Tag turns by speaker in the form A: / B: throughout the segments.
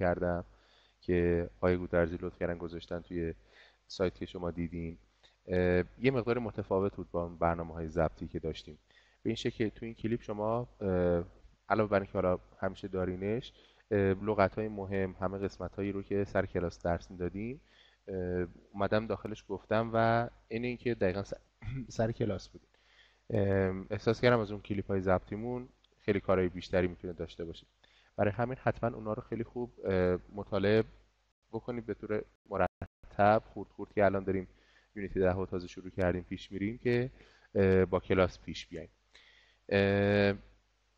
A: کردم که آقای گودرزی لطف کردن گذاشتن توی سایت که شما دیدین. یه مقدار متفاوت بود با برنامه های ضبطی که داشتیم. به این شکل تو این کلیپ شما علاوه بر اینکه حالا همیشه دارینش لغت های مهم همه قسمت هایی رو که سر کلاس درس می‌دادیم اومدم داخلش گفتم و این اینکه دقیقا سر کلاس بودیم. احساس کردم از اون کلیپ های ضبطیمون خیلی کارهای بیشتری می‌تونه داشته باشه. برای همین حتما اونا رو خیلی خوب مطالعه بکنید به طور مرتب. خورد خورد که الان داریم یونیتی ده تازه شروع کردیم پیش میریم که با کلاس پیش بیایم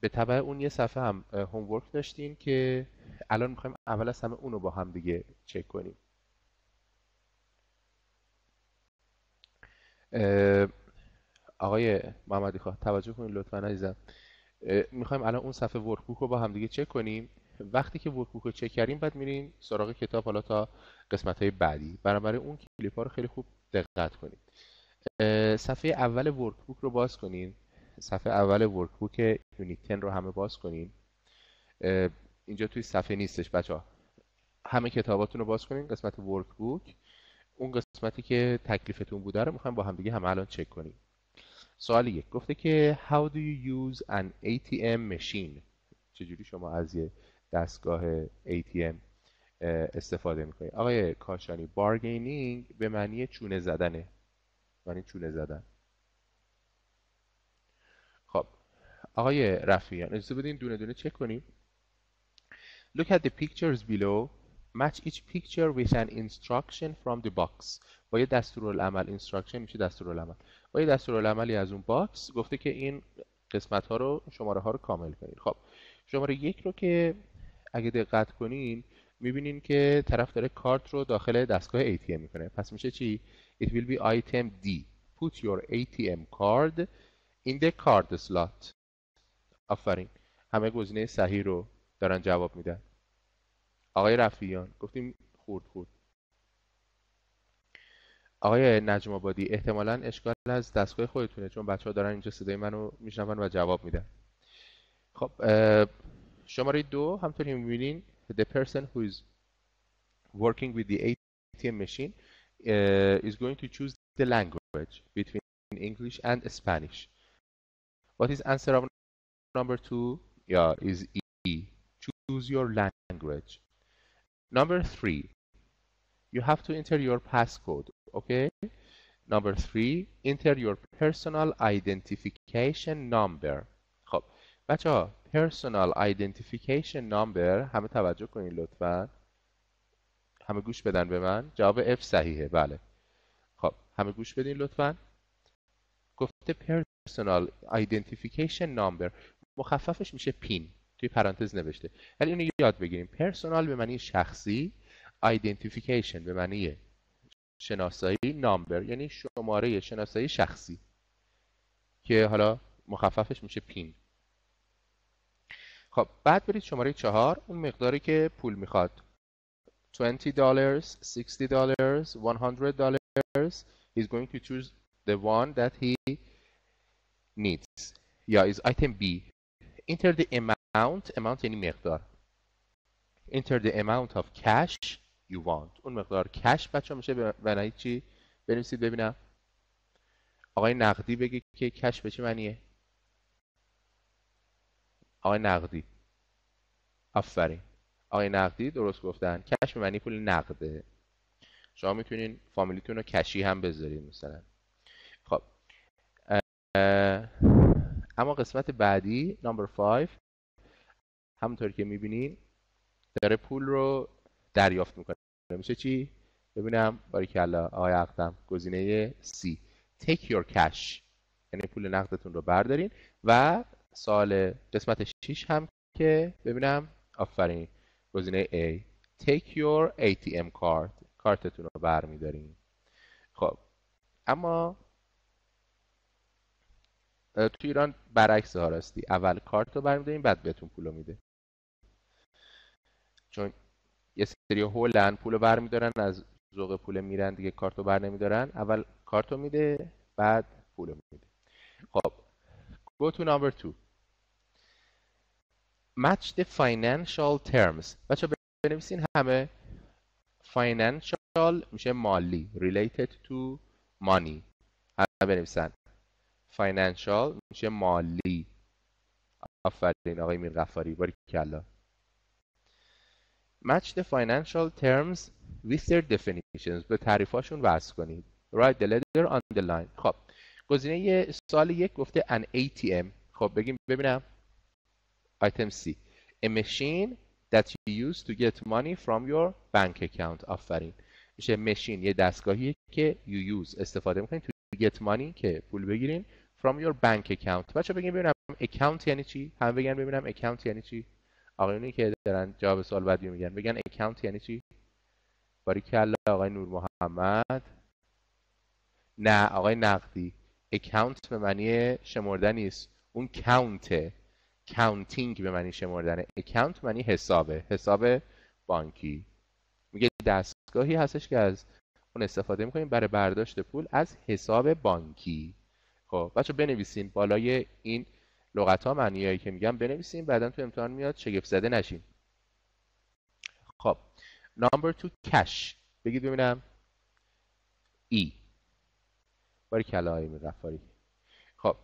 A: به طبع اون یه صفحه هم هومورک داشتیم که الان می‌خوایم اول از همه اونو با هم دیگه چک کنیم. آقای محمدی خواه توجه کنید لطفا عزیزم. می‌خوایم الان اون صفحه ورکبوک رو با هم دیگه چک کنیم. وقتی که ورکبوک رو چک کردیم بعد میریم سراغ کتاب حالا تا قسمت های بعدی. برای اون کلیپ ها رو خیلی خوب دقت کنید. صفحه اول ورکبوک رو باز کنین. صفحه اول ورکبوک یونیت 10 رو همه باز کنین. اینجا توی صفحه نیستش بچه ها همه کتاباتون رو باز کنین قسمت ورکبوک اون قسمتی که تکلیفتون بوده رو می‌خوایم با هم دیگه همه الان چک کنیم. سوال یک. گفته که How do you use an ATM machine? چجوری شما از یه دستگاه ATM استفاده می‌کنید آقای کاشانی بارگینینگ به معنی چونه زدنه. معنی چونه زدن. خب آقای رفیان اجازه بدین دونه دونه چک کنیم. Look at the pictures below. Match each picture with an instruction from the box. با یه دستورالعمل instruction میشه دستورالعمل. با یه دستورالعملی از اون باکس گفته که این قسمت ها رو شماره ها رو کامل کنید خب شماره یک رو که اگه دقت کنین می‌بینین که طرف داره کارت رو داخل دستگاه ATM می‌کنه. پس میشه چی؟ It will be item D. Put your ATM card in the card slot. آفرین. همه گزینه صحیح رو دارن جواب میدن. آقای رفیان گفتیم خورد خورد. آقای نجم آبادی احتمالا اشکال از دستگاه خودتونه چون بچه ها دارن اینجا صدای منو میشنون و جواب میدن خب شماره دو همطوری می‌بینین the person who is working with the ATM machine uh, is going to choose the language between English and Spanish. What is answer of number two? Yeah, is E. Choose your language. Number three, you have to enter your passcode, okay? Number three, enter your personal identification number. خب بچه ها personal identification number همه توجه کنین لطفا همه گوش بدن به من جواب F صحیحه بله خب همه گوش بدین لطفا گفته personal identification number مخففش میشه پین توی پرانتز نوشته ولی اینو یاد بگیریم personal به معنی شخصی identification به معنی شناسایی نامبر یعنی شماره شناسایی شخصی که حالا مخففش میشه پین خب بعد برید شماره چهار اون مقداری که پول می‌خواد 20 dollars 60 dollars 100 dollars he's going to choose the one that he needs یا is item B enter the amount amount یعنی مقدار enter the amount of cash you want. اون مقدار کش بچه میشه به چی؟ بنویسید ببینم. آقای نقدی بگه که کش به چه معنیه؟ آقای نقدی. آفرین. آقای نقدی درست گفتن. کش به معنی پول نقده. شما می‌تونین فامیلیتون رو کشی هم بذارید مثلا. خب. اما قسمت بعدی نمبر 5 همونطور که می‌بینین داره پول رو دریافت می‌کنه. میشه. چی؟ ببینم باریکلا آقای اقدم گزینه C. Take your cash. یعنی پول نقدتون رو بردارین. و سال قسمت 6 هم که ببینم آفرین. گزینه A. Take your ATM card. کارتتون رو برمیدارین. خب. اما تو ایران برعکس ها راستی اول کارت رو برمیدارین بعد بهتون پول میده. چون یه سری هولن پول برمیدارن از ذوق پول میرن دیگه کارتو بر نمیدارن. اول کارتو میده بعد پول میده. خب go to number two match the financial terms. بچه بنویسین همه financial میشه مالی related to money. همه بنویسن. Financial میشه مالی. آفرین آقای میر غفاری باری کلا match the financial terms with their definitions به تعریفاشون وصل کنید write the letter on the line خب گزینه سال یک گفته an ATM خب بگیم ببینم item C a machine that you use to get money from your bank account آفرین میشه ماشین یه دستگاهی که you use استفاده میکنید to get money که پول بگیرین from your bank account بچه بگیم ببینم account یعنی چی هم بگن ببینم account یعنی چی آقایونی که دارن جواب سوال بعدی میگن. بگن account یعنی چی؟ باری کلا آقای نور محمد. نه آقای نقدی. account به معنی شمردن نیست. اون count counting به معنی شمردن account معنی حسابه. حساب بانکی. میگه دستگاهی هستش که از اون استفاده می‌کنیم برای برداشت پول از حساب بانکی. خب بچه بنویسین بالای این لغت ها معنیایی که میگم بنویسین بعدا تو امتحان میاد شگفت زده نشین. خب نمبر تو کش. بگید ببینم. ای. باری کلا های غفاری خب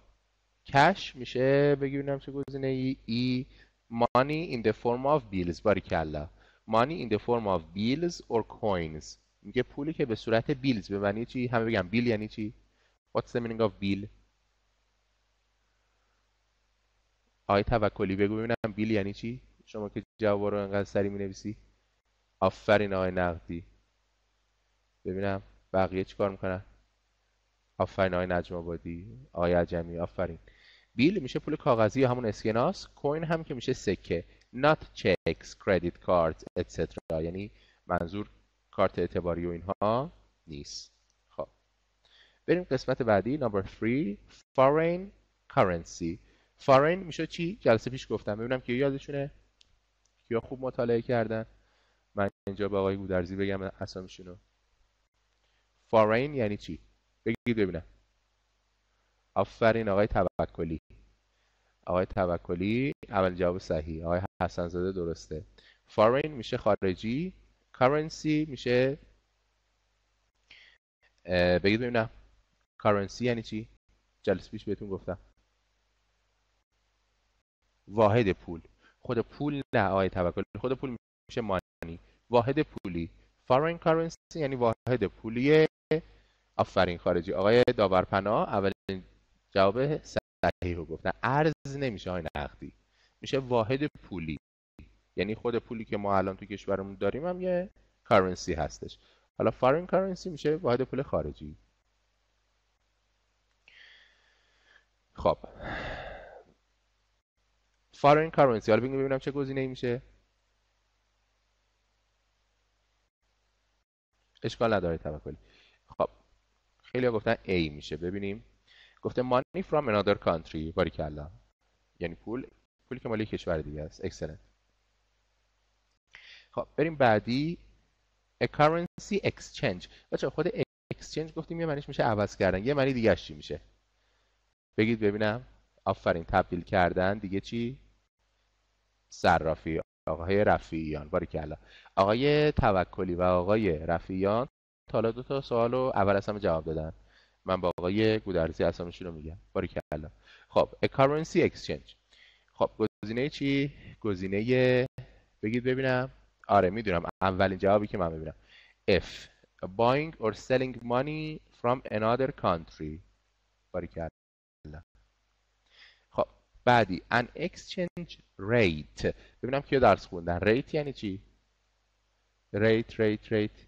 A: کش میشه بگید ببینم چه گزینه ای. ای money in the form of bills. باری کلا. Money in the form of bills or coins. میگه پولی که به صورت بیلز به معنی چی؟ همه بگم بیل یعنی چی؟ What's the meaning of bill? آقای توکلی بگو ببینم بیل یعنی چی؟ شما که جواب رو انقدر سری می نویسی آفرین آقای نقدی. ببینم بقیه چیکار می‌کنن. آفرین آقای نجم آبادی. آقای عجمی آفرین. بیل میشه پول کاغذی همون اسکناس. کوین هم که میشه سکه. Not checks credit cards etc یعنی منظور کارت اعتباری و اینها نیست. خب. بریم قسمت بعدی نمبر 3 foreign currency. Foreign میشه چی؟ جلسه پیش گفتم. ببینم که یادشونه. کیا خوب مطالعه کردن. من اینجا به آقای گودرزی بگم اسامیشونو. Foreign یعنی چی؟ بگید ببینم. آفرین آقای توکلی. آقای توکلی اول جواب صحیح. آقای حسن زاده درسته. Foreign میشه خارجی. Currency میشه بگید ببینم. Currency یعنی چی؟ جلسه پیش بهتون گفتم. واحد پول. خود پول نه آقای توکلی خود پول میشه مانی. واحد پولی. Foreign currency یعنی واحد پولی آفرین خارجی. آقای داورپناه اولین جواب صحیح رو گفتن ارز نمیشه آقای نقدی. میشه واحد پولی. یعنی خود پولی که ما الان تو کشورمون داریم هم یه کارنسی هستش. حالا فارین کارنسی میشه واحد پول خارجی. خب. فارین کارنسی حالا ببینم چه گزینه ای میشه. اشکال نداره توکلی. خب خیلی گفتن A میشه. ببینیم. گفته money from another country. باریکلا یعنی پول پولی که مالی کشور دیگه است. Excellent. خب بریم بعدی. A currency exchange. بچه خود exchange گفتیم یه معنیش میشه عوض کردن. یه معنی دیگه چی میشه؟ بگید ببینم. آفرین تبدیل کردن. دیگه چی؟ صرافی آقای رفیعیان. باریکلا. آقای توکلی و آقای رفیعیان تا دو تا سوال رو اول از همه جواب دادن. من با آقای گودرزی اسامشون رو میگم. باریکلا. خب a currency exchange. خب گزینه چی؟ گزینه بگید ببینم. آره می‌دونم. اولین جوابی که من ببینم F buying or selling money from another country. باریکلا. بعدی an exchange rate. ببینم کیا درس خوندن. Rate یعنی چی؟ Rate rate rate.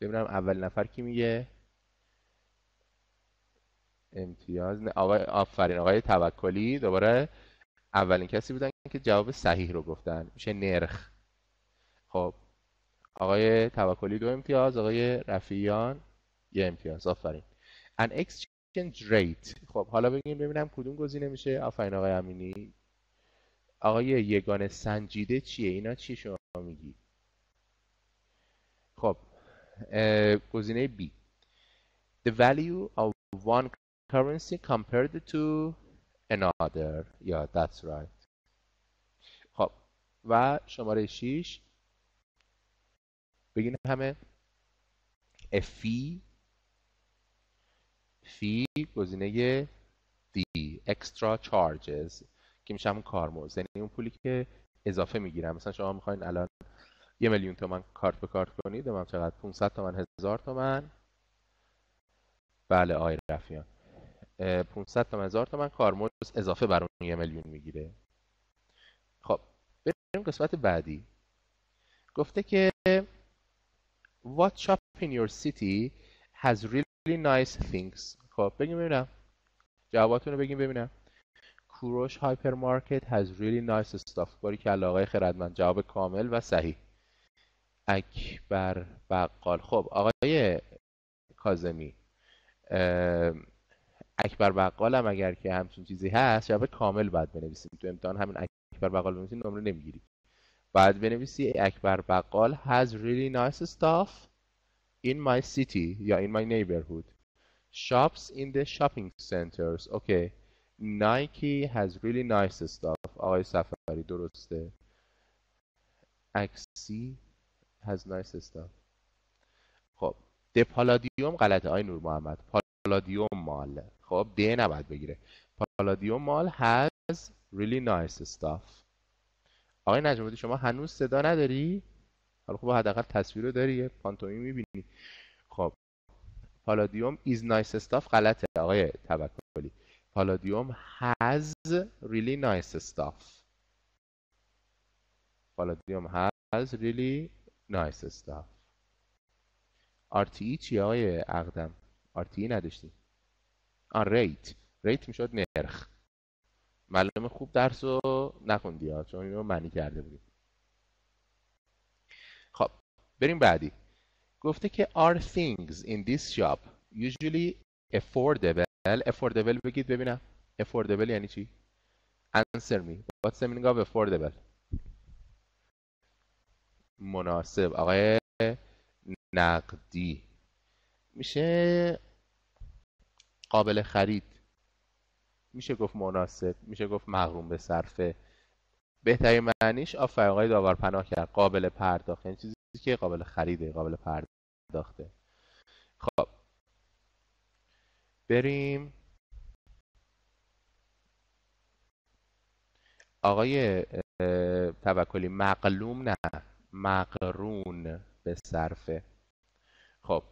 A: ببینم اول نفر کی میگه؟ امتیاز نه. آقای آفرین آقای توکلی دوباره اولین کسی بودن که جواب صحیح رو گفتن. میشه نرخ. خب آقای توکلی دو امتیاز آقای رفیان یه امتیاز. آفرین. An exchange rate. خب حالا بگیم ببینم کدوم گزینه میشه. آفرین آقای امینی. آقای یگان سنجیده چیه؟ اینا چی شما میگی؟ خب گزینه B. The value of one currency compared to another. Yeah that's right. خب و شماره 6 بگین همه. فی فی گزینه دی extra charges که میشه همون کارمزد یعنی اون پولی که اضافه می‌گیرم. مثلا شما می‌خواین الان یه میلیون تومن کارت به کارت کنید من چقدر 500 تومن هزار تومن. بله آقای رفیان 500 تومن هزار تومن کارمزد اضافه بر اون یه میلیون می‌گیره. خب بریم قسمت بعدی. گفته که What shop in your city has really nice things. خب بگیم ببینم. جواباتون رو بگیم ببینم. کوروش هایپر مارکت has really nice stuff. باری که آقای خردمند. جواب کامل و صحیح. اکبر بقال. خب آقای کازمی اکبر بقال هم اگر که همچین چیزی هست جواب کامل باید بنویسیم. تو امتحان همین اکبر بقال بنویسیم نمره نمی‌گیری. باید بنویسی اکبر بقال has really nice stuff. In my city یا in my neighborhood shops in the shopping centers okay Nike has really nice stuff آقای سفری درسته اکسی has nice stuff خب پالادیوم غلطه آقای نور محمد پالادیوم مال خب د نباید بگیره پالادیوم مال has really nice stuff آقای نجمودی شما هنوز صدا نداری؟ حالا خب حداقل تصویر رو داری پانتومی می‌بینی. خب. پالادیوم is nice stuff غلطه آقای توکلی. پالادیوم has really nice stuff. پالادیوم has really nice stuff. RTE چیه آقای اقدم؟ RTE نداشتیم آن ریت ریت می‌شد نرخ. معلم خوب درس رو نخوندی ها چون اینو معنی کرده بودیم. بریم بعدی. گفته که are things in this shop usually affordable. Affordable بگید ببینم. Affordable یعنی چی؟ Answer me. What's the meaning of affordable? مناسب. آقای نقدی. میشه قابل خرید. میشه گفت مناسب. میشه گفت مغروم به صرفه. بهترین معنیش آفرین. آقای داور پناه کرد. قابل پرداخت. یعنی چیزی که قابل خریده قابل پرداخته. خب. بریم. آقای توکلی مقلوم نه مقرون به صرفه. خب.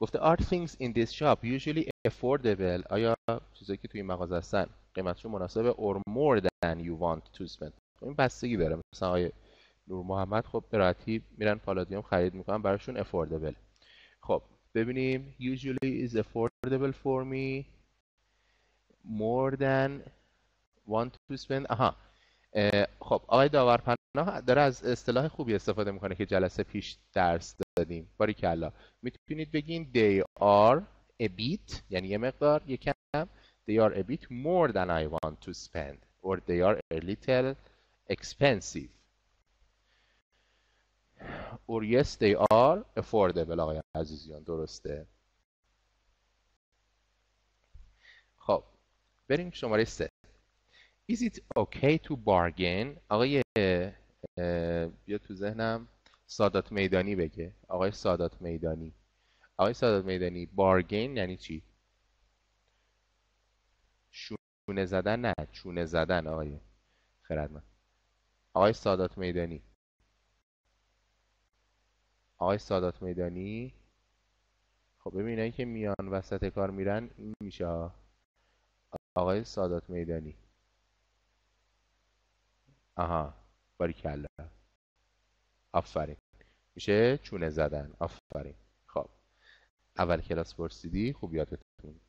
A: گفته are things in this shop usually affordable. آیا چیزایی که توی این مغازه هستن قیمتشون مناسبه or more than you want to spend خب این بستگی داره. مثلا آقای نور محمد خب به راحتی میرن پالادیوم خرید می‌کنن براشون affordable خب ببینیم usually is affordable for me more than want to spend. آها. خب آقای داورپناه داره از اصطلاح خوبی استفاده می‌کنه که جلسه پیش درس دادیم. باری کلا می‌تونید بگین they are a bit یعنی یه مقدار یکم they are a bit more than I want to spend or they are a little expensive. Or yes they are affordable آقای عزیزیان. درسته. خب بریم شماره سه. Is it okay to bargain? آقای بیا تو ذهنم سادات میدانی بگه. آقای سادات میدانی. آقای سادات میدانی بارگین یعنی چی؟ شونه زدن نه چونه زدن آقای خردمند. آقای سادات میدانی. آقای سادات میدانی؟ خب ببین که میان وسط کار میرن این میشه آقای سادات میدانی. آها باریکلا آفرین. میشه چونه زدن. آفرین. خب. اول کلاس پرسیدی خوب یادتون.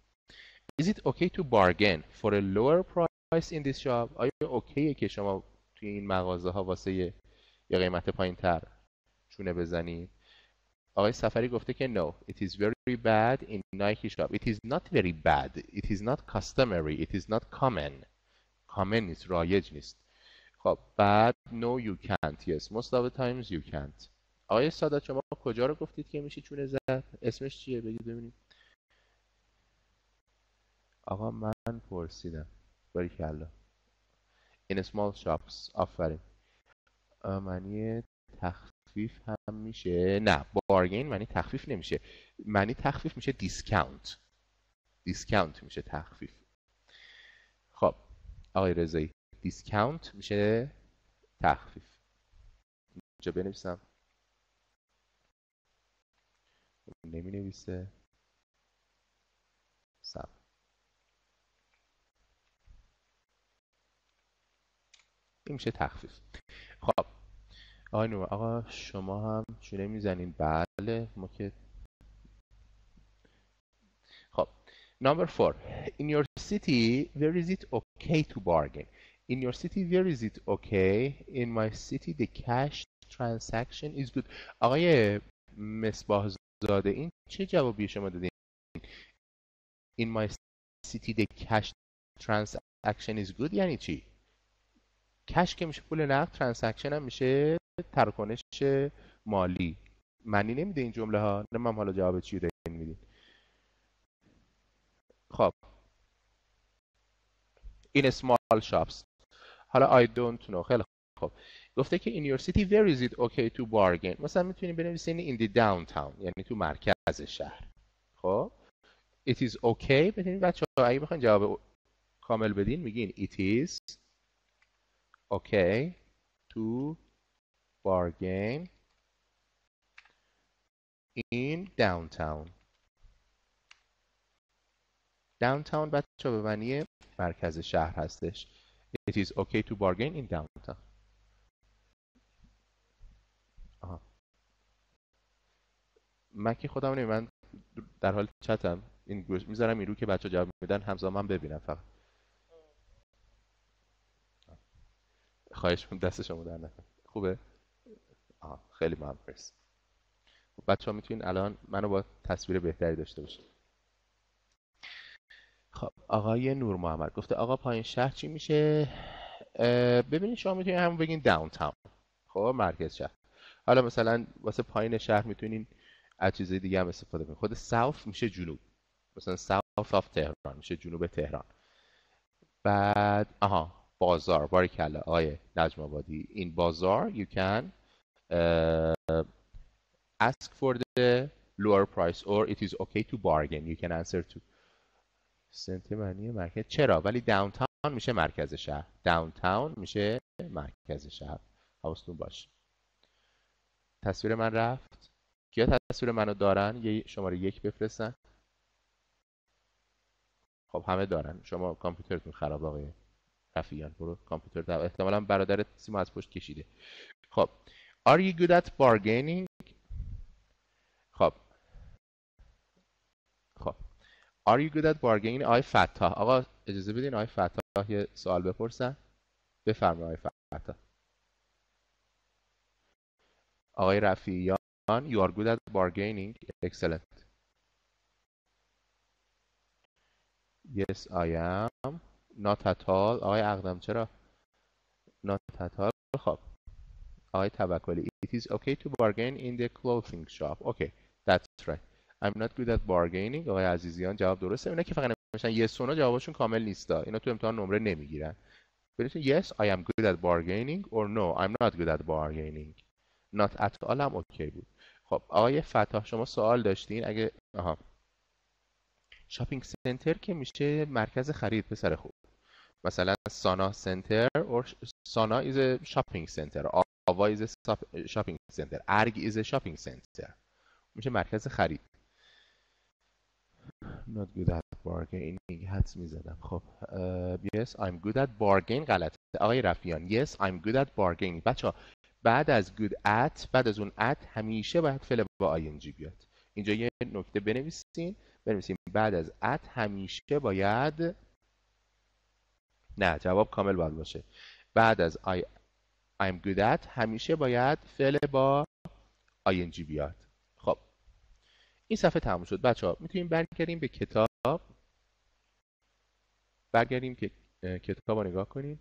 A: Is it okay to bargain for a lower price in this shop? آیا اوکیه که شما توی این مغازه ها واسه یه قیمت پایین تر چونه بزنید آقای سفری گفته که no it is very bad in Nike shop it is not very bad it is not customary it is not common common نیست رایج نیست خب بعد no you can't yes most of the times you can't آقای سادات شما کجا رو گفتید که میشه چونه زد اسمش چیه بگید ببینیم آقا من پرسیدم باری کلا in small shops آفرین معنی تخفیف تخفیف هم میشه. نه bargain معنی تخفیف نمیشه. معنی تخفیف میشه discount. discount میشه تخفیف. خب آقای رضایی discount میشه تخفیف. اینجا بنویسم. نمی نویسه سب این میشه تخفیف. خب آقای نور آقا شما هم چونه می‌زنین بله ما که خب number four in your city where is it okay to bargain in your city where is it okay in my city the cash transaction is good آقای مصباح زاده این چه جوابی شما دادین in my city the cash transaction is good یعنی چی cash که میشه پول نقد transaction هم میشه تراکنش مالی. معنی نمیده این جمله ها. نمی‌دونم حالا جواب چی دارین میدین. خب. in small shops. حالا I don't know. خیلی خب گفته که in your city where is it okay to bargain? مثلا می‌تونیم بنویسین in the downtown یعنی تو مرکز شهر. خب. It is okay. ببینید بچه ها اگه بخواین جواب کامل بدین میگین it is okay. To bargain in downtown. Downtown بچه به معنی مرکز شهر هستش. It is okay to bargain in downtown. آها. من که خودم نمی من در حال چتم. این گوش می‌ذارم این رو که بچه جواب میدن همزمان من ببینم فقط. خواهش دست شما در نکن خوبه؟ آه خیلی ممنون. خب بچه ها می‌تونین الان منو با تصویر بهتری داشته باشید خب آقای نور محمد گفته آقا پایین شهر چی میشه؟ ببینید شما می‌تونین همون بگین داون تاون خب مرکز شهر. حالا مثلا واسه پایین شهر می‌تونین از چیزای دیگه هم استفاده کنید خود ساوث میشه جنوب. مثلا ساوث آف تهران میشه جنوب تهران. بعد آها. بازار باریکلا آقای نجم آبادی. این بازار you can uh, ask for the lower price or it is okay to bargain. You can answer to. سنت معنی مرکز. چرا؟ ولی داونتاون میشه مرکز شهر. داونتاون میشه مرکز شهر. حواستون باش. تصویر من رفت. کیا تصویر منو دارن؟ یه شماره یک بفرستن. خب همه دارن. شما کامپیوترتون خراب آقای رفیان برو کامپیوتر در احتمالا برادرت سیما از پشت کشیده. خب. Are you good at bargaining? خب. خب. Are you good at bargaining? آقای فتاح. آقا اجازه بدین آقای فتاح یه سوال بپرسن؟ بفرمایید آقای فتاح. آقای رفیان You are good at bargaining. Excellent. Yes I am. All آقای اقدم چرا؟ all خب. آقای توکلی It is okay to bargain in the clothing shop. Okay. That's right. I'm not good at bargaining. آقای عزیزیان جواب درسته. اینا که فقط نمیشن yes و جوابشون کامل نیستا اینا تو امتحان نمره نمی‌گیرن. بنویسین yes I am good at bargaining or no I'm not good at bargaining. Not at all هم اوکی بود. خب آقای فتاح شما سوال داشتین. اگه آها. شاپینگ سنتر که میشه مرکز خرید پسر خوب. مثلا سانا سنتر or سانا a shopping center آوا is shopping center ارگ a shopping center. میشه مرکز خرید. Not good at bargaining حدس می‌زدم. خب uh, yes I'm good at bargain غلطه. آقای رفیان yes I'm good at bargaining. بچه بعد از good at بعد از اون at همیشه باید فعل با ing بیاد. اینجا یه نکته بنویسین. بنویسیم بعد از at همیشه باید نه جواب کامل باید باشه. بعد از I I'm good at همیشه باید فعل با ing بیاد. خب. این صفحه تموم شد. بچه ها می‌تونیم برگردیم به کتاب. برگردیم که کتاب رو نگاه کنیم.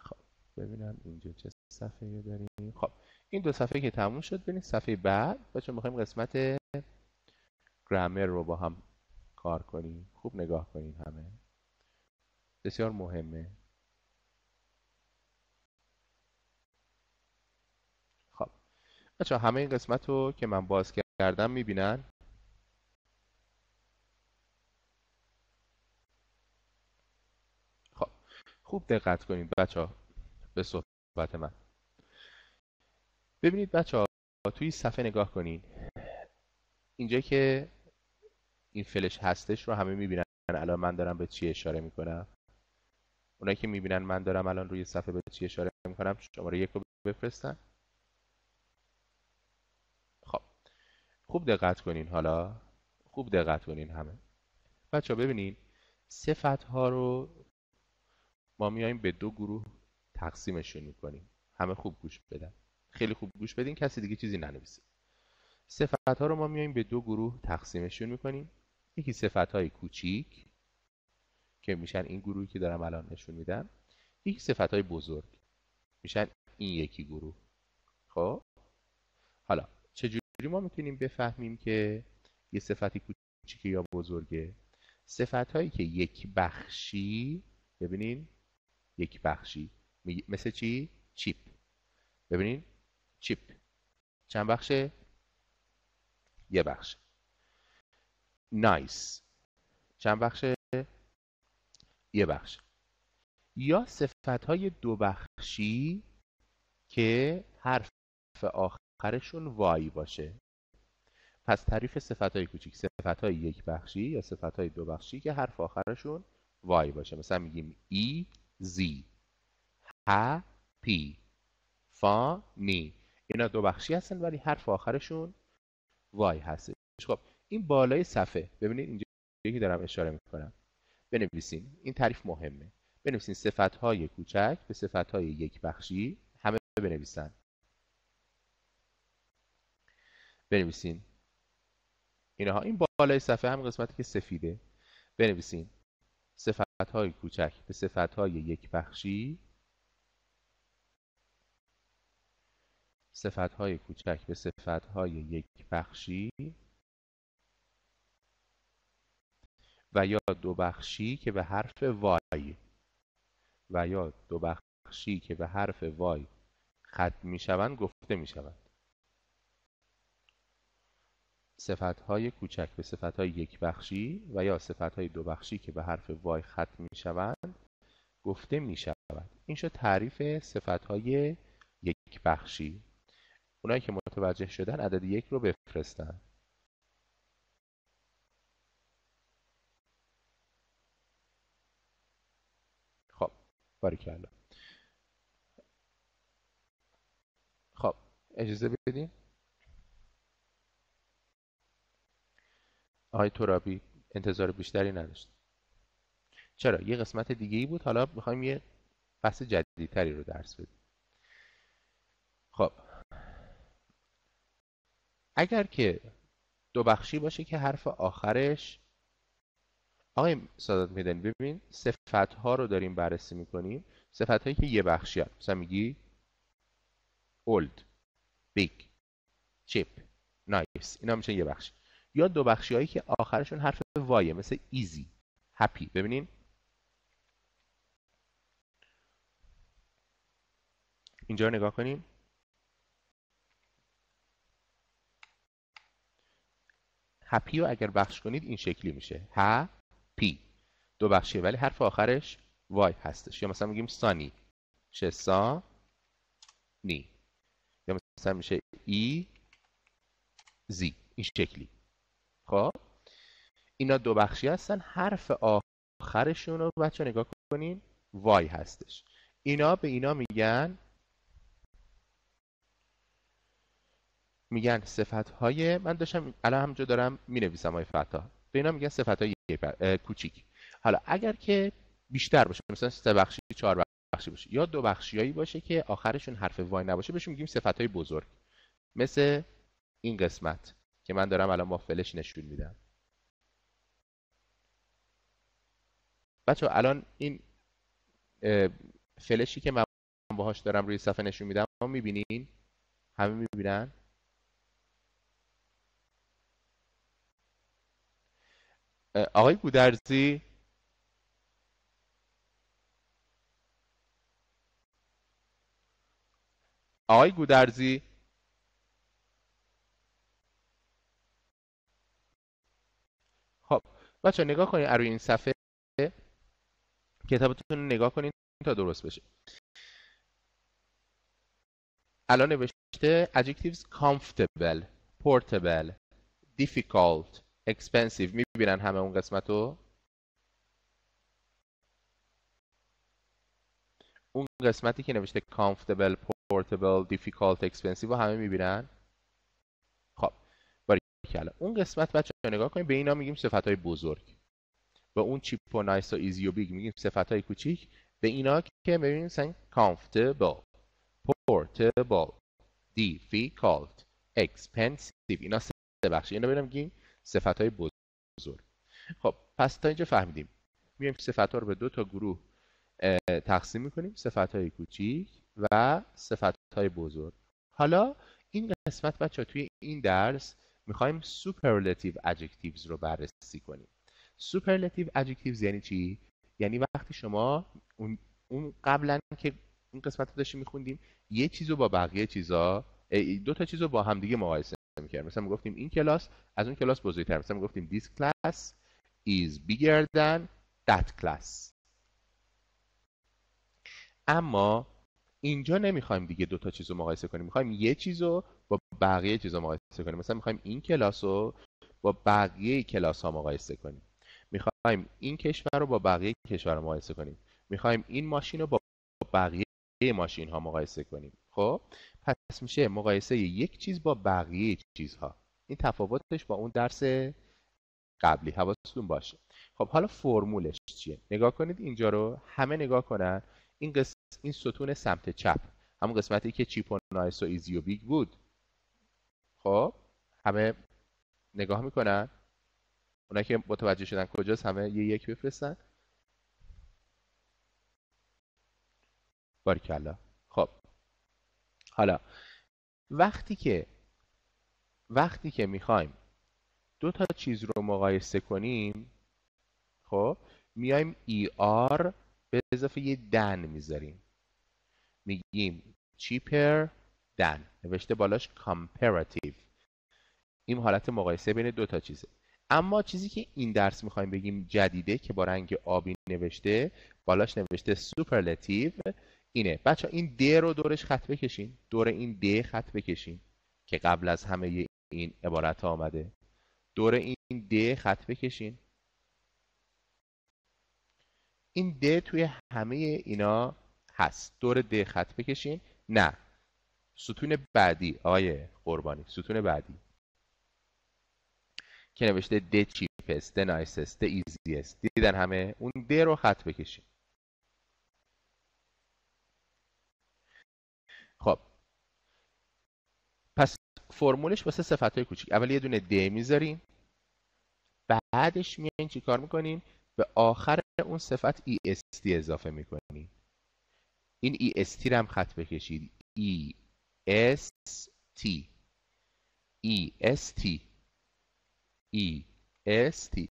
A: خب. ببینم اینجا چه صفحه داریم. خب. این دو صفحه که تموم شد ببینید صفحه بعد. بچه می‌خوایم قسمت گرامر رو با هم کار کنیم. خوب نگاه کنیم همه. بسیار مهمه. خب. بچه همه این قسمت رو که من باز کردم می‌بینن؟ خب. خوب دقت کنید بچه ها به صحبت من. ببینید بچه ها توی صفحه نگاه کنید اینجا که این فلش هستش رو همه می‌بینن. الان من دارم به چی اشاره می‌کنم؟ اونایی که می‌بینن من دارم الان روی صفحه به چی اشاره می‌کنم شماره یک رو بفرستن. خب. خوب دقت کنین حالا. خوب دقت کنین همه. بچه ببینین. صفت ها رو ما میایم به دو گروه تقسیمشون می‌کنیم. همه خوب گوش بدن. خیلی خوب گوش بدین کسی دیگه چیزی ننویسه. صفت ها رو ما میایم به دو گروه تقسیمشون می‌کنیم. یکی صفت های کوچیک که میشن این گروهی که دارم الان نشون میدم یکی صفت های بزرگ. میشن این یکی گروه. خب؟ حالا چجوری ما می‌تونیم بفهمیم که یه صفتی کوچیک یا بزرگه؟ صفت هایی که یک بخشی ببینین یک بخشی. مثل چی؟ چیپ. ببینین؟ چیپ. چند بخشه؟ یه بخش. نایس چند بخشه؟ یه بخش. یا صفت های دو بخشی که حرف آخرشون وای باشه. پس تعریف صفت های کوچیک صفت های یک بخشی یا صفت های دو بخشی که حرف آخرشون وای باشه. مثلا میگیم ای زی ه پی فا نی. اینا دو بخشی هستن ولی حرف آخرشون وای هست خب این بالای صفحه. ببینید اینجا یکی دارم اشاره می‌کنم. بنویسین. این تعریف مهمه. بنویسین صفت های کوچک به صفت های یک بخشی. همه بنویسن. بنویسین. اینها این بالای صفحه هم قسمتی که سفیده. بنویسین. صفت های کوچک به صفت های یک بخشی. صفت های کوچک به صفت های یک بخشی. و یا دو بخشی که به حرف وای و یا دو بخشی که به حرف وای ختم می شوند گفته می شود صفت های کوچک به صفت های یک بخشی و یا صفت های دو بخشی که به حرف وای ختم می شوند گفته می شود این شد تعریف صفت های یک بخشی اونایی که متوجه شدن عدد یک رو بفرستن خب باریکلا خب اجازه بدین؟ آقای ترابی انتظار بیشتری نداشت. چرا؟ یه قسمت دیگه ای بود. حالا می‌خوایم یه بحث جدیدتری رو درس بدیم. خب. اگر که دو بخشی باشه که حرف آخرش آقای سادات میدن ببین صفت ها رو داریم بررسی می‌کنیم. صفت هایی که یه بخشی هست. مثلا میگی old big cheap nice. اینا میشه یه بخش. یا دو بخشی هایی که آخرشون حرف وایه مثل easy happy. ببینین. اینجا رو نگاه کنیم. هپی رو اگر بخش کنید این شکلی میشه. ه پی دو بخشیه ولی حرف آخرش وای هستش. یا مثلا میگیم سانی. میشه سا؟ نی. یا مثلا میشه ای زی. این شکلی. خب؟ اینا دو بخشی هستن. حرف آخرشون رو بچه نگاه کنین. وای هستش. اینا به اینا میگن میگن صفت های من داشتم الان همجا دارم می نویسم های فتا. به اینا میگن صفت های کوچیک حالا اگر که بیشتر باشه مثلا سه بخشی چهار بخشی باشه یا دو بخشیایی باشه که آخرشون حرف وای نباشه بهشون میگیم صفت های بزرگ. مثل این قسمت که من دارم الان با فلش نشون میدم. بچه الان این فلشی که من باهاش دارم روی صفحه نشون میدم می‌بینین؟ همه می‌بینن؟ آقای گودرزی؟ آقای گودرزی؟ خب بچه نگاه کنید روی این صفحه. کتابتون رو نگاه کنید تا درست بشه. الان نوشته adjectives comfortable portable difficult. Expensive. می‌بینن همه اون قسمت رو اون قسمتی که نوشته comfortable portable difficult expensive رو همه می‌بینن؟ خب کلا. اون قسمت بچه نگاه کنیم به اینا میگیم صفت های بزرگ. به اون cheap و nice و easy و big میگیم صفت های کوچیک. به اینا که ببینیم مثلا comfortable portable difficult expensive. اینا سه بخش اینا ببینم میگیم صفت های بزرگ. خب پس تا اینجا فهمیدیم. میایم صفت ها رو به دو تا گروه تقسیم می‌کنیم. صفت های کوچیک و صفت های بزرگ. حالا این قسمت بچه توی این درس می‌خوایم superlative adjectives رو بررسی کنیم. Superlative adjectives یعنی چی؟ یعنی وقتی شما اون, اون قبلا که این قسمت رو داشتیم میخوندیم یه چیز رو با بقیه چیزا دو تا چیز رو با همدیگه مقایسه می‌کردیم. مثلا می‌گفتیم این کلاس از اون کلاس بزرگتر. مثلا می‌گفتیم this class is bigger than that class. اما اینجا نمی‌خوایم دیگه دو تا چیز رو مقایسه کنیم. می‌خوایم یه چیز رو با بقیه چیزا مقایسه کنیم. مثلا می‌خوایم این کلاس رو با بقیه کلاس ها مقایسه کنیم. می‌خوایم این کشور رو با بقیه کشور رو مقایسه کنیم. می‌خوایم این ماشین رو با بقیه ماشین ها مقایسه کنیم. خب؟ پس میشه مقایسه یک چیز با بقیه چیزها. این تفاوتش با اون درس قبلی. حواستون باشه. خب حالا فرمولش چیه؟ نگاه کنید اینجا رو. همه نگاه کنن. این این ستون سمت چپ. همون قسمتی که cheap و nice و easy و big بود. خب همه نگاه می‌کنن. اونایی که متوجه شدن کجاست همه یه یک بفرستن. باریکلا. حالا وقتی که وقتی که می‌خوایم دو تا چیز رو مقایسه کنیم خب میایم ای آر به اضافه یه دن می‌ذاریم. میگیم cheaper than نوشته بالاش comparative. این حالت مقایسه بین دو تا چیزه. اما چیزی که این درس می‌خوایم بگیم جدیده که با رنگ آبی نوشته بالاش نوشته superlative اینه. بچه این د رو دورش خط بکشین. دور این د خط بکشین که قبل از همه این عبارت ها آمده. دور این د خط بکشین. این د توی همه اینا هست. دور د خط بکشین. نه. ستون بعدی. آقای قربانی. ستون بعدی. که نوشته د چیپست د نایسست د ایزیست دیدن همه. اون د رو خط بکشین خب پس فرمولش واسه صفت های کوچیک. اول یه دونه د می‌ذاریم. بعدش میایین چیکار می‌کنین به آخر اون صفت est اضافه می‌کنین این est رو هم خط بکشید. Est est est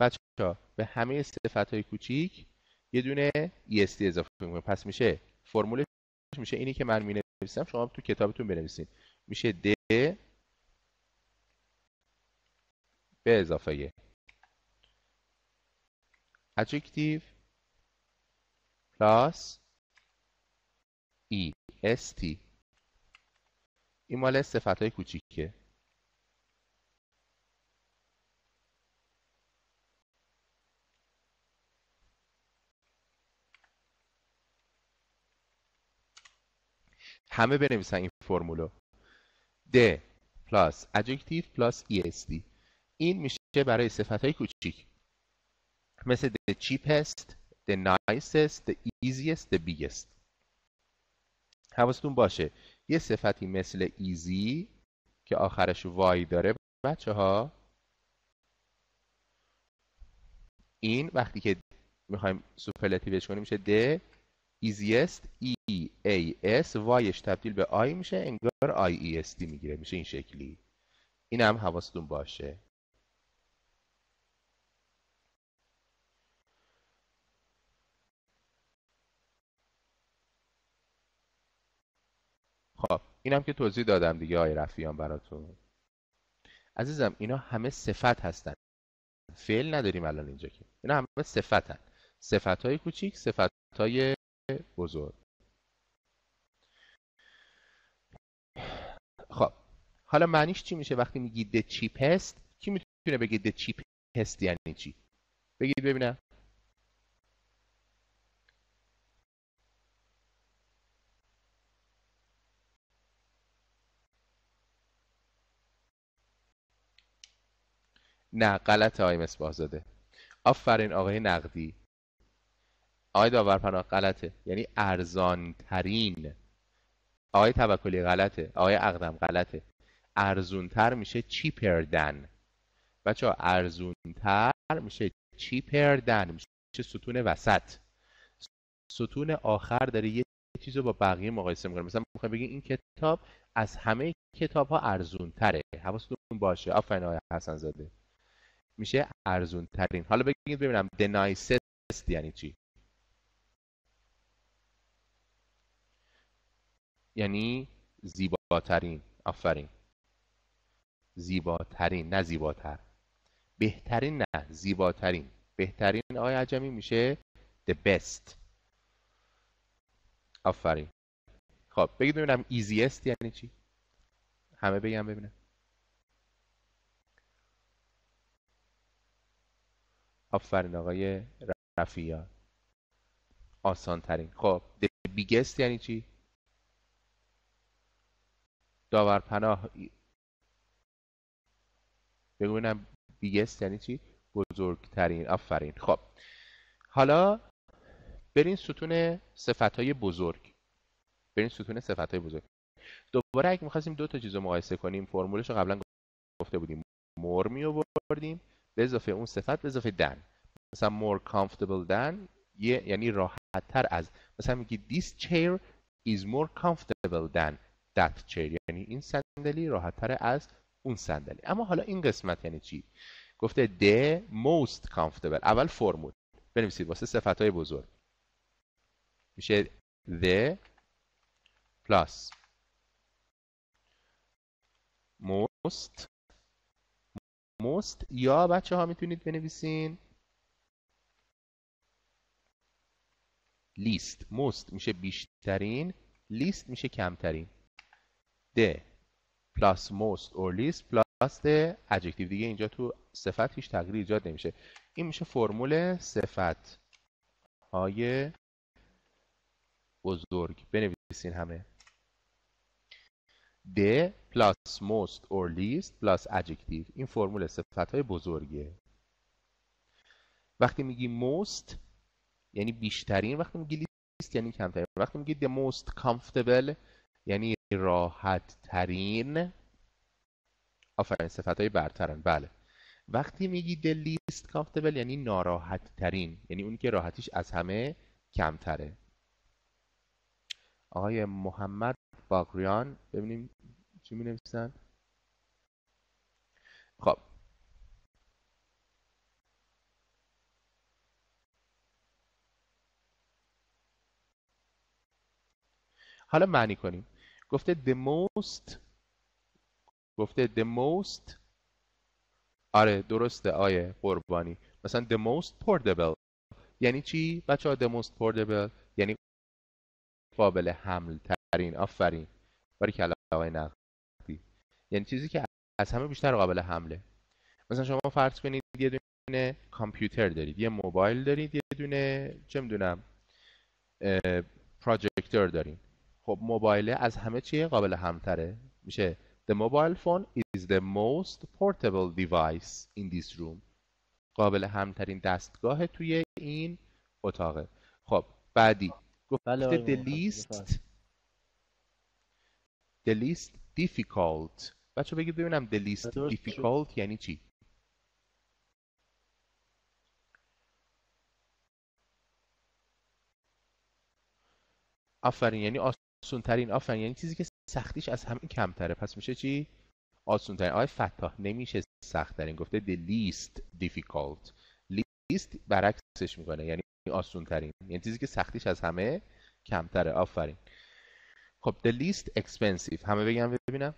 A: بچه ها به همه صفت های کوچیک یه دونه est اضافه می‌کنیم. پس میشه فرمولش میشه اینی که من می نویسم شما تو کتابتون بنویسین. میشه د به اضافه adjective plus est این مال صفت های کوچیکه. همه بنویسن این فرمولو. the plus adjective plus est این میشه برای صفت های کوچیک. مثل the cheapest the nicest the easiest the biggest. حواستون باشه. یه صفتی مثل easy که آخرش y داره. بچه ها این وقتی که می‌خوایم superlative ش کنیم میشه the easiest e a s وایش تبدیل به آی میشه انگار آی ای اس می‌گیره. میشه این شکلی. این هم حواستون باشه. خب اینم که توضیح دادم دیگه آقای رفیان براتون. عزیزم اینا همه صفت هستن. فعل نداریم الان اینجا که. اینا همه صفتن صفت های کوچیک صفت های بزرگ. خب حالا معنیش چی میشه وقتی میگی the cheapest کی می‌تونه بگه the cheapest یعنی چی؟ بگید ببینم. نه غلط آقای مصباح زاده. آفرین آقای نقدی. آقای داورپناه غلطه. یعنی ارزان ترین آقای توکلی غلطه. آقای اقدم غلطه. ارزونتر میشه چیپر دن. بچه ها ارزونتر میشه چیپر دن. میشه ستون وسط. ستون آخر داره یه چیز رو با بقیه مقایسه می‌کنه. مثلا می‌خوایم بگیم این کتاب از همه کتاب ها ارزون تره حواستون باشه. آفرین آقای حسن زاده میشه ارزون ترین حالا بگید ببینم. The nicest یعنی چی؟ یعنی زیباترین. آفرین. زیباترین نه زیباتر. بهترین نه زیباترین. بهترین آقای عجمی میشه the best. آفرین. خب بگید ببینم easiest یعنی چی؟ همه بگم ببینم. آفرین آقای رفیع آسان ترین خب the biggest یعنی چی؟ داور پناه بگوینم بیگست یعنی چی؟ بزرگترین. آفرین. خب. حالا برین ستون صفت های بزرگ. برین ستون صفت های بزرگ. دوباره اگه می‌خواستیم دو تا چیز رو مقایسه کنیم فرمولش رو قبلا گفته بودیم. مور می آوردیم. به اضافه اون صفت به اضافه دن. مثلا more comfortable than یعنی راحت تر از. مثلا میگی this chair is more comfortable than. That chair یعنی این صندلی راحت تر از اون صندلی. اما حالا این قسمت یعنی چی؟ گفته the most comfortable. اول فرمول. بنویسید واسه صفت های بزرگ. میشه the plus most most یا بچه ها می‌تونید بنویسین. Least. Most میشه بیشترین. Least میشه کمترین. The plus most or least plus the adjective. دیگه اینجا تو صفت هیچ تغییری ایجاد نمیشه. این میشه فرمول صفت های بزرگ. بنویسین همه. The plus most or least plus adjective. این فرمول صفت های بزرگه. وقتی میگی most یعنی بیشترین. وقتی میگی least یعنی کمترین. وقتی میگی the most comfortable یعنی راحت ترین آفرین صفت های برترن. بله. وقتی میگی the least comfortable یعنی ناراحت ترین یعنی اون که راحتیش از همه کمتره. آقای محمد باقریان ببینیم چی می نویسن. خب. حالا معنی کنیم. گفته the most گفته the most آره درسته آیه قربانی. مثلا the most portable. یعنی چی؟ بچه ها the most portable. یعنی قابل حمل ترین آفرین. باری که آقای نقدی. یعنی چیزی که از همه بیشتر قابل حمله. مثلا شما فرض کنید یه دونه کامپیوتر دارید. یه موبایل دارید یه دونه چه می‌دونم پراجکتور دارید. خب موبایل از همه چیه قابل همتره؟ میشه. The mobile phone is the most portable device in this room. قابل همترین دستگاه توی این اتاقه. خب بعدی. گفته
B: بله
A: the least the least difficult. بچه بگید ببینم the least difficult یعنی چی؟ آفرین یعنی آسون ترین آفرین. یعنی چیزی که سختیش از همین کمتره. پس میشه چی؟ آسون ترین آقای فتاح نمیشه سخت ترین گفته the least difficult. Least برعکسش می‌کنه. یعنی آسون ترین یعنی چیزی که سختیش از همه کمتره. آفرین. خب the least expensive. همه بگم ببینم.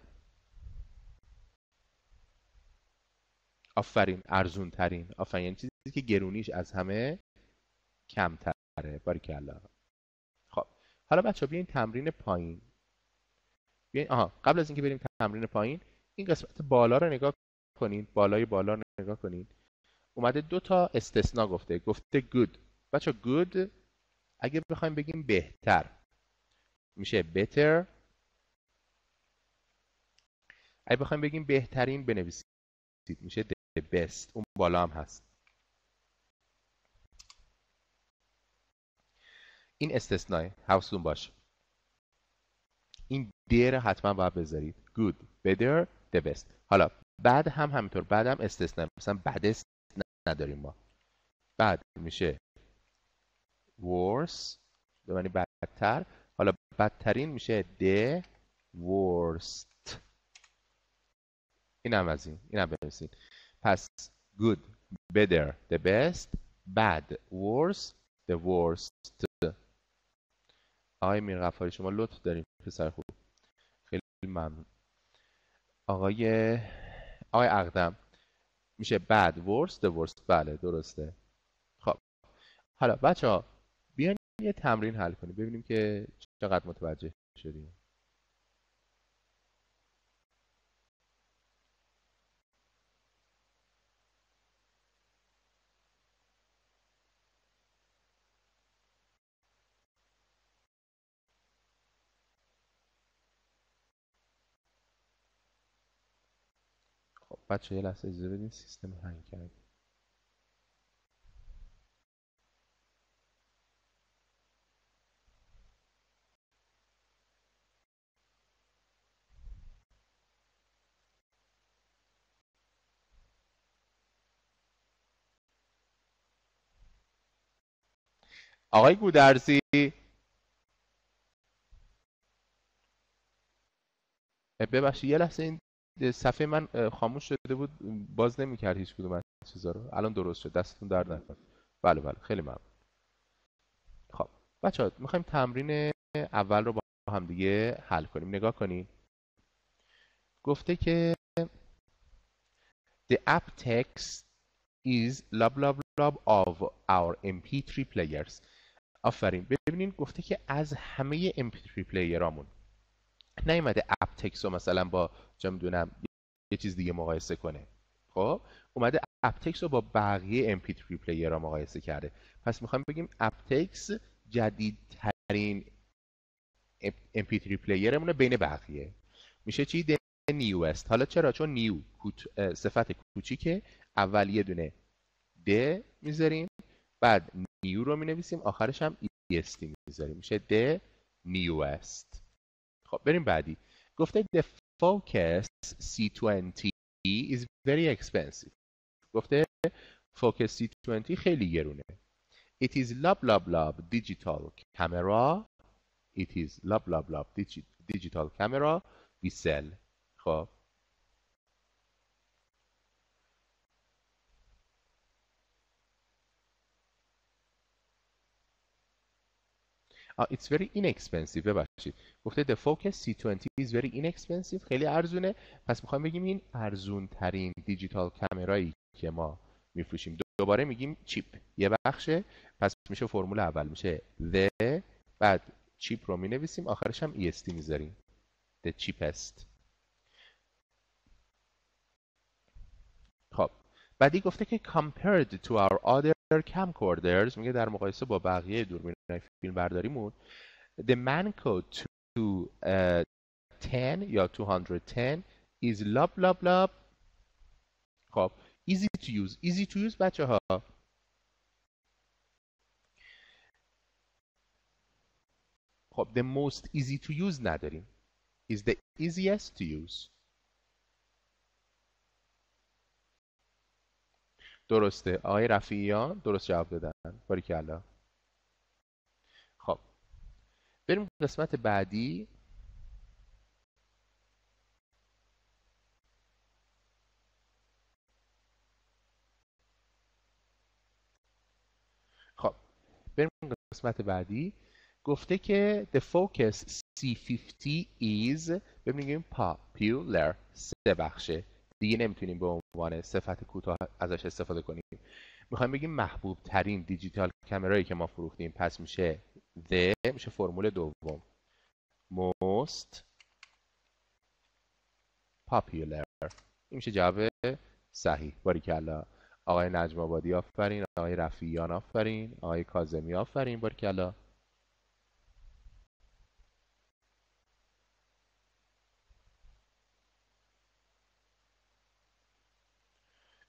A: آفرین. ارزون ترین آفرین. یعنی چیزی که گرونیش از همه کمتره. باریکلا. حالا بچه بیاین تمرین پایین. بیاین آها قبل از اینکه بریم تمرین پایین این قسمت بالا رو نگاه کنین بالای بالا رو نگاه کنین. اومده دو تا استثنا گفته گفته good. بچه good اگه بخوایم بگیم بهتر. میشه better. اگه بخوایم بگیم بهترین بنویسید. میشه the best. اون بالا هم هست. این استثنای. حواستون باشه. این دیر حتما باید بذارید. Good. Better the best. حالا بعد هم همینطور. بعد هم استثنای. مثلا بعد نداریم ما. بعد میشه. Worse. به معنی بدتر. حالا بدترین میشه the worst. این هم از این. این هم بنویسید. پس good. Better the best. Bad. Worse the worst. آقای میرغفاری شما لطف داریم پسر خوب. خیلی ممنون. آقای آقای اقدم میشه worse the worst بله درسته. خب. حالا بچه ها بیاین یه تمرین حل کنیم ببینیم که چقدر متوجه شدیم خب بچه یه لحظه اجازه بدین سیستم هنگ کرد آقای گودرزی؟ ببخشید یه لحظه این صفحه من خاموش شده بود باز نمی‌کرد هیچ کدوم از چیزا رو. الان درست شد. دستتون درد نکنه. بله بله. خیلی ممنون. خب بچه ها می‌خوایم تمرین اول رو با هم دیگه حل کنیم. نگاه کنیم گفته که the app text is blah blah blah of our mp3 players. آفرین. ببینید گفته که از همه mp3 player امون نیومده اپ تکس رو مثلا با چه می‌دونم یه چیز دیگه مقایسه کنه. خب؟ اومده اپ تکس رو با بقیه mp3 player ها مقایسه کرده. پس می‌خوایم بگیم اپ تکس جدیدترین mp3 player مونه بین بقیه. میشه چی؟ the نیوست حالا چرا؟ چون نیو صفت کوچیکه. اول یه دونه د می‌ذاریم بعد نیو رو می‌نویسیم آخرش هم est می‌ذاریم. میشه د نیوست خب بریم بعدی. گفته the focus C20 is very expensive گفته focus C20 خیلی گرونه it is lab lab lab digital camera it is lab lab lab digital camera we sell خب It's very inexpensive ببخشید. گفته the focus C20 is very inexpensive خیلی ارزونه. پس می‌خوایم بگیم این ارزون ترین دیجیتال کامرایی که ما میفروشیم. دوباره میگیم چیپ. یه بخشه. پس میشه فرمول اول. میشه the بعد چیپ رو می‌نویسیم. آخرش هم est می‌ذاریم. The cheapest. خب. بعدی گفته که compared to our other camcorders میگه در مقایسه با بقیه دوربین فیلم برداریمون the Manco 210 یا 210 is lab lab lab خب easy to use easy to use بچه ها خب the most easy to use نداریم is the easiest to use درسته. آقای رفیعیان درست جواب دادن. باریکلا خب. بریم قسمت بعدی. خب. بریم قسمت بعدی. گفته که the focus C50 is ببینیم popular سه بخشه. دیگه نمی‌تونیم به عنوان صفت کوتاه ازش استفاده کنیم. می‌خوایم بگیم محبوب ترین دیجیتال کامرایی که ما فروختیم پس میشه the میشه فرمول دوم. Most popular. این میشه جواب صحیح. باریکلا آقای نجم آبادی آفرین آقای رفیعیان آفرین آقای کاظمی آفرین باریکلا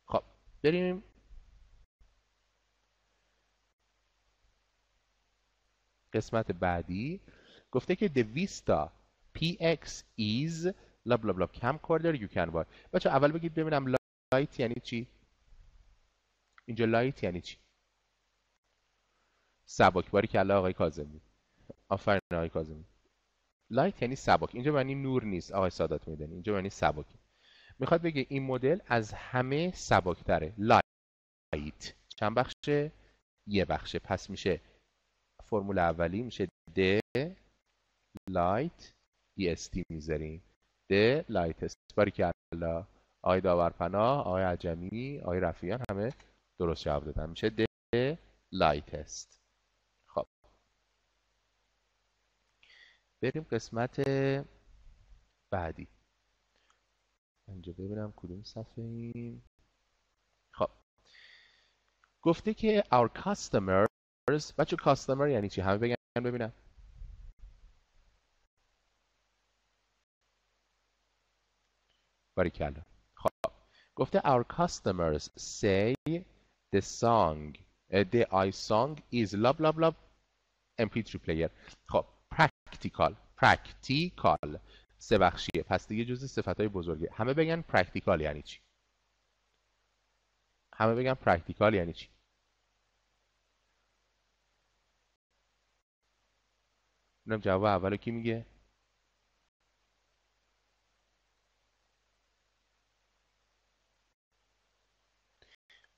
A: خب بریم. قسمت بعدی. گفته که the Vista PX is blah blah blah camcorder you can buy. بچه اول بگید ببینم light یعنی چی؟ اینجا light یعنی چی؟ سبک. باریکلا آقای کاظمی. آفرین آقای کاظمی. light یعنی سبک. اینجا معنی نور نیست. آقای سادات میدن اینجا معنی سبک. می‌خواد بگه این مدل از همه سبکتره. light چند بخشه؟ یه بخشه. پس میشه فرمول اولی میشه the light E S T می‌ذاریم. the lightest باریک الله. آقای داورپناه آقای عجمی آقای رفیان همه درست جواب دادن. میشه the lightest خب. بریم قسمت بعدی. اینجا ببینم کدوم صفحه این خب گفته که our customers بچه customer یعنی چی همه بگن ببینم باریکلا خب گفته our customers say the song the I song is love love love mp3 player خب practical practical سه بخشیه پس دیگه جزء صفت های بزرگه. همه بگن پرکتیکال یعنی چی؟ همه بگن practical یعنی چی؟ اونم جواب اولو کی میگه؟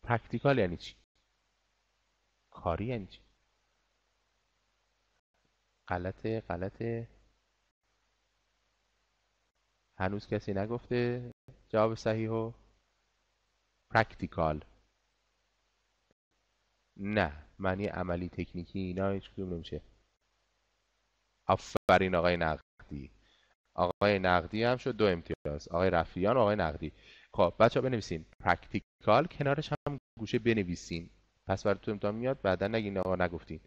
A: practical یعنی چی؟ کاری یعنی چی؟ غلطه غلطه. هنوز کسی نگفته جواب صحیحو practical نه معنی عملی تکنیکی اینا هیچ کدوم نمیشه. آفرین آقای نقدی. آقای نقدی هم شد دو امتیاز. آقای رفیان و آقای نقدی. خب بچه ها بنویسین. practical کنارش هم گوشه بنویسین. پس براتون امتحان میاد بعدا نگین آقا نگفتین.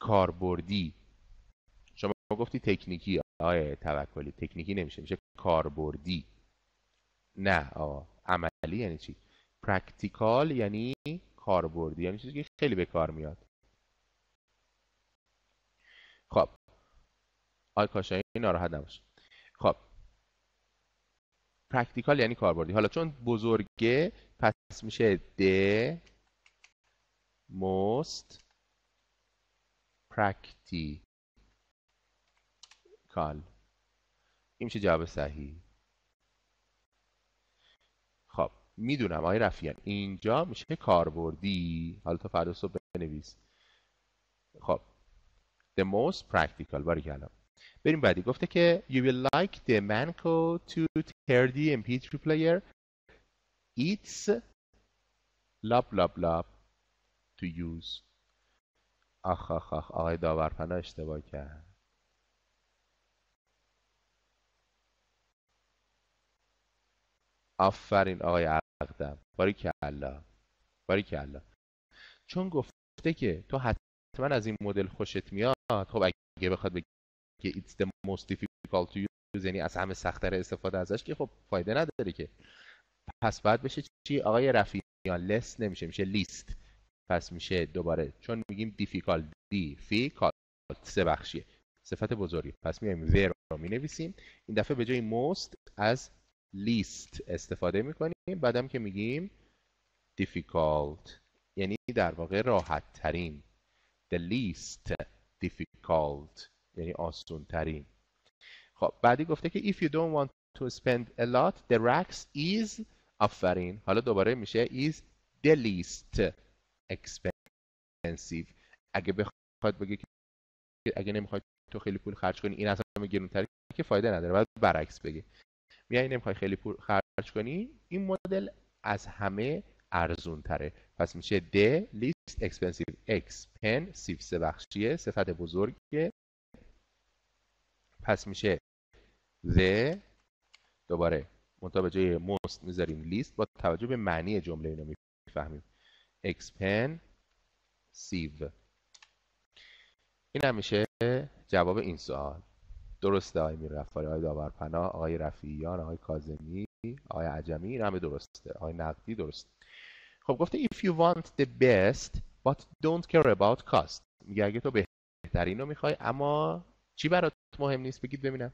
A: کاربردی. شما گفتی تکنیکی. آقای توکلی. تکنیکی نمیشه میشه کاربردی. نه آقا عملی یعنی چی؟ practical یعنی کاربردی یعنی چیزی که خیلی به کار میاد. خب. آقای کاشانی ناراحت نباش. خب. practical یعنی کاربردی. حالا چون بزرگه پس میشه the most practical این میشه جواب صحیح. خب می‌دونم آقای رفیان اینجا میشه کاربردی. حالا تا فردا صبح بنویس. خب the most practical باری کلام بریم بعدی. گفته که you will like the Manco 230 MP3 player. It's lab lab lab to use. آخ آخ آخ آقای داورپنا اشتباه کرد. آفرین آقای اقدم. باری کلا. باری کلا. چون گفته که تو حتما از این مدل خوشت میاد خب اگه بخواد بگه it's the most difficult to use یعنی از همه سختتر استفاده ازش که خب فایده نداره که. پس بعد بشه چی؟ آقای رفیعیان لست نمیشه میشه لیست پس میشه دوباره. چون میگیم difficult difficult سه بخشیه. صفت بزرگی. پس میایم where رو می نویسیم این دفعه به جای most از least استفاده می‌کنیم. بعدم که میگیم difficult یعنی در واقع راحت ترین the least difficult یعنی آسون ترین خب بعدی گفته که if you don't want to spend a lot the racks is آفرین. حالا دوباره میشه is the least expensive. اگه بخواد بگه که اگه نمی‌خواد تو خیلی پول خرج کنی این همه گرونتره که فایده نداره. باید برعکس بگه میای نمی‌خوای خیلی پول خرج کنی این مدل از همه ارزون تره پس میشه the least expensive expensive سه بخشیه صفت بزرگه پس میشه the دوباره منتها به جای most می‌ذاریم لیست با توجه به معنی جمله اینو می‌فهمیم. Expensive این هم میشه جواب این سوال. درسته آقای میر رفاری آقای داورپناه آقای رفیعیان آقای کاظمی آقای عجمی این همه درسته. آقای نقدی درست خب گفته if you want the best but don't care about cost. میگه اگه تو بهترین رو می‌خوای اما چی برات مهم نیست؟ بگید ببینم.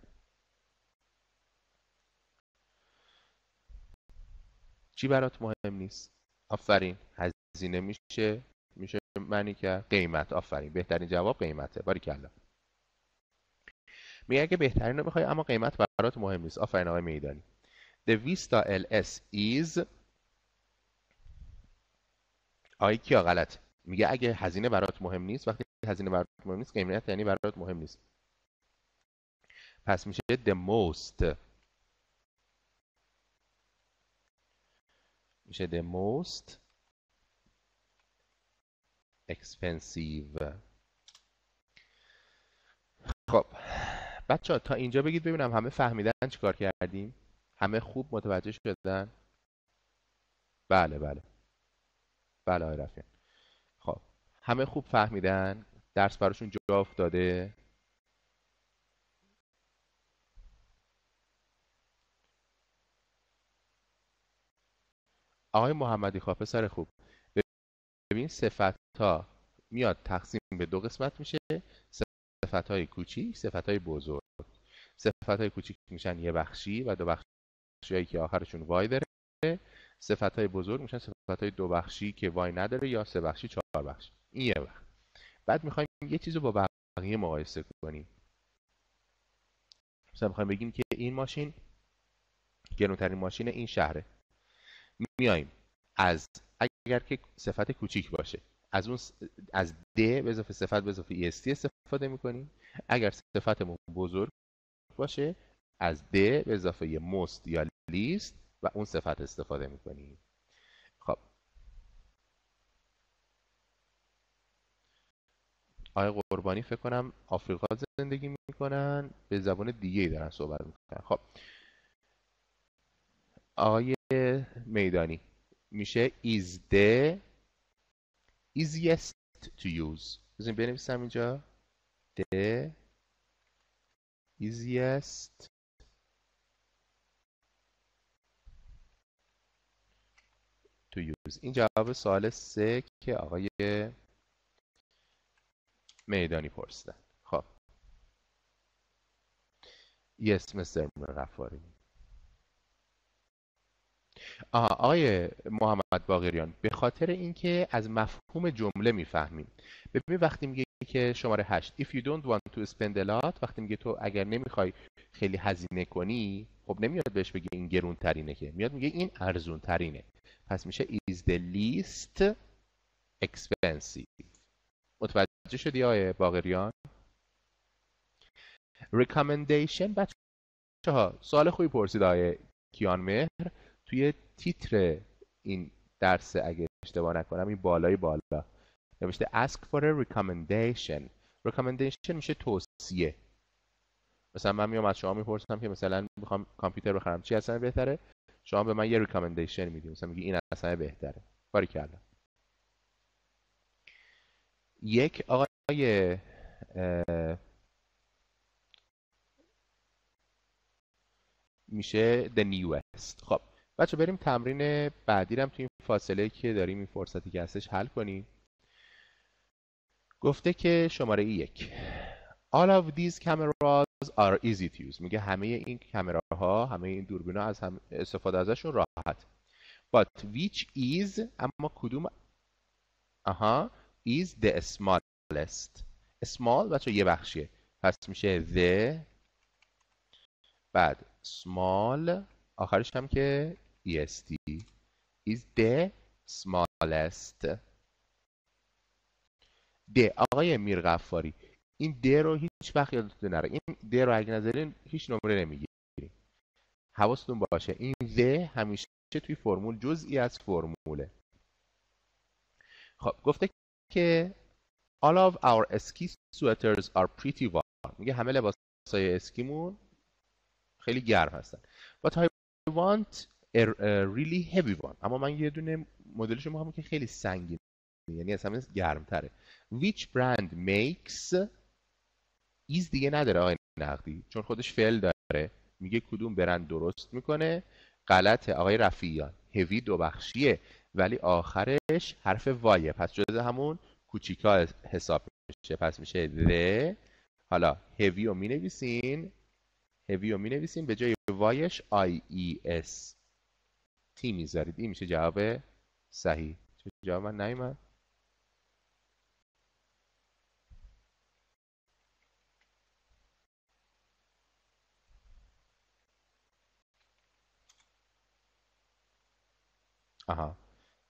A: چی برات مهم نیست؟ آفرین. هزینه میشه. میشه معنی کرد قیمت. آفرین. بهترین جواب قیمته. باری کلا میگه اگه بهترین رو می‌خوای اما قیمت برات مهم نیست. آفرین آقای میدانی. The Vista LS is آقای کیا غلط؟ میگه اگه هزینه برات مهم نیست وقتی هزینه برات مهم نیست قیمت یعنی برات مهم نیست. پس میشه the most. میشه the most expensive. خب. بچه ها تا اینجا بگید ببینم همه فهمیدن چیکار کردیم؟ همه خوب متوجه شدن؟ بله بله. بله آقای رفیان خب. همه خوب فهمیدن؟ درس براشون جا افتاده؟ آقای محمدی خواه پسر خوب. ببین صفت ها میاد تقسیم به دو قسمت میشه. صفت های کوچیک صفت های بزرگ. صفت های کوچیک میشن یه بخشی و دو بخشی هایی که آخرشون وای داره. صفت های بزرگ میشن صفت های دو بخشی که وای نداره یا سه بخشی چهار بخشی. این یه بخش بعد می‌خوایم یه چیز رو با بقیه مقایسه کنیم. مثلا می‌خوایم بگیم که این ماشین گرونترین ماشین این شهره. میایم از اگر که صفت کوچیک باشه. از اون از د به اضافه صفت به اضافه است استفاده می‌کنیم اگر صفتمون بزرگ باشه از د به اضافه most یا لیست و اون صفت استفاده می‌کنیم خب. آقای قربانی فکر کنم آفریقا زندگی می‌کنن. به زبان دیگه ای دارن صحبت می‌کنن. خب. آقای میدانی میشه is the easiest to use. بزنیم بنویسم اینجا. The easiest to use. این جواب سوال سه که آقای میدانی پرسیدن. خب. Yes مستر غفاری آقای محمد باقریان به خاطر اینکه از مفهوم جمله می‌فهمیم. ببین وقتی میگه که شماره 8 if you don't want to spend a lot وقتی میگه تو اگر نمی‌خوای خیلی هزینه کنی خب نمیاد بهش بگه این گرون ترینه که. میاد میگه این ارزون ترینه پس میشه is the least expensive. متوجه شدی آقای باقریان؟ Recommendation. بچه ها سوال خوبی پرسید آقای کیان مهر توی تیتر این درس اگه اشتباه نکنم این بالای بالا نوشته ask for a recommendation. Recommendation میشه توصیه. مثلا من میام از شما می‌پرسم که مثلا می‌خوام کامپیوتر بخرم چی اصلا بهتره؟ شما به من یه ریکامندیشن میدی مثلا میگی این اصلا بهتره. باری کردم. یک آقای میشه the newest خب بچه بریم تمرین بعدی رم توی این فاصله که داریم این فرصتی که هستش حل کنیم گفته که شماره یک. All of these cameras are easy to use. میگه همه این کامراها همه این دوربینا از هم استفاده ازشون راحت. But which is اما کدوم؟ آها. Is the smallest. Small بچه یه بخشیه. پس میشه the. بعد small آخرش هم که est is the smallest. د آقای میر غفاری این د رو هیچ وقت یادتون نره. این د رو اگه نذارین هیچ نمره نمی‌گیریم حواستون باشه این the همیشه توی فرمول جزئی از فرموله. خب گفته که all of our ski sweaters are pretty warm. میگه همه لباسای اسکیمون خیلی گرم هستن. But I want really heavy one. اما من یه دونه مدلش می‌خوام که خیلی سنگین. یعنی از همه گرم تره which brand makes is دیگه نداره آقای نقدی. چون خودش فعل داره. میگه کدوم برند درست می‌کنه. غلطه آقای رفیان هوی دو بخشیه ولی آخرش حرف وایه. پس جز همون کوچیکا حساب میشه پس میشه the حالا هوی رو می نویسین هوی رو می نویسین به جای وایش آی ای اس تی می‌ذارید. این میشه جواب صحیح. چه جواب من؟ نیومد آها.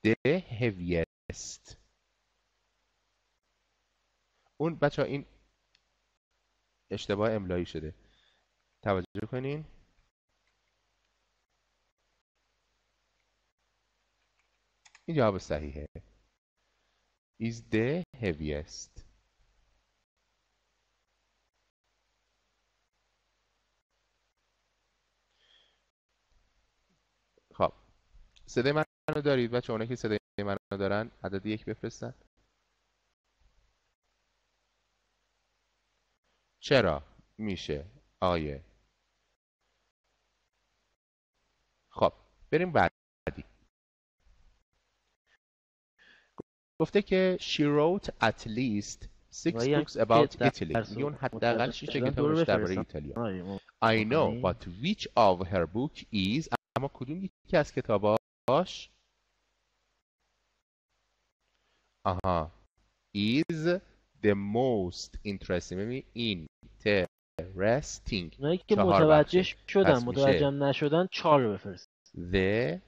A: The heaviest. اون بچه ها این اشتباه املایی شده. توجه کنین. این جواب صحیحه. Is the heaviest خب. صدای منو دارید بچه اونایی که صدای منو دارن عدد یک بفرستن. چرا میشه؟ آیه. خب. بریم بعدی. گفته که she wrote at least six books about Italy. میگه اون حداقل شیش کتابش درباره ایتالیا. I know but which of her book is اما کدوم یکی از کتاباش آها. is the most interesting. ببین interesting.
B: اونایی که متوجه شدن متوجه نشدن چهار رو بفرست
A: the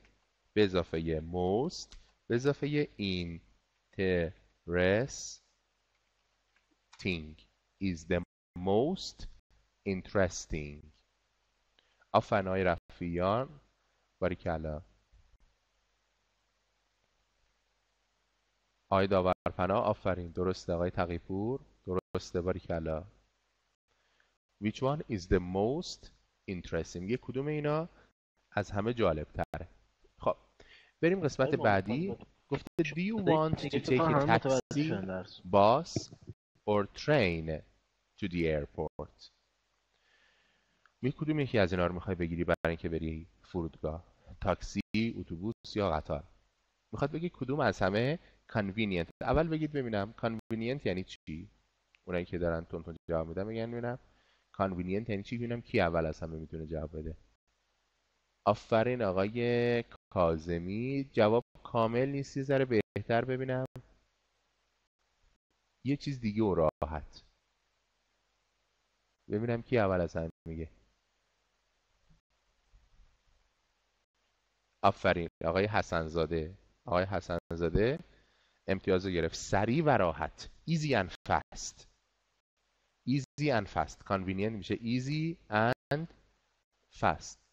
A: به اضافه most به اضافه interesting is the most interesting. آفرین های رفیان باریکلا. آقای داورپناه آفرین. درسته آقای تقیپور. درسته باریکلا. Which one is the most interesting یه کدوم اینا از همه جالب تره خب بریم قسمت بعدی. گفته Do you want to take a taxi, bus or train to the airport? می کدوم یکی از اینا رو می‌خوای بگیری برای اینکه بری فرودگاه؟ تاکسی اتوبوس یا قطار؟ می‌خواد بگی کدوم از همه convenient اول بگید ببینم. convenient یعنی چی؟ اونایی که دارن تون تون جواب میدن بگن ببینم. convenient یعنی چی؟ ببینم کی اول از همه می‌تونه جواب بده. آفرین آقای کازمی جواب کامل نیست یه ذره بهتر ببینم. یه چیز دیگه و راحت. ببینم کی اول از همه میگه. آفرین. آقای حسنزاده. آقای حسنزاده امتیاز رو گرفت. سریع و راحت. Easy and fast. Easy and fast. Convenient میشه. Easy and fast.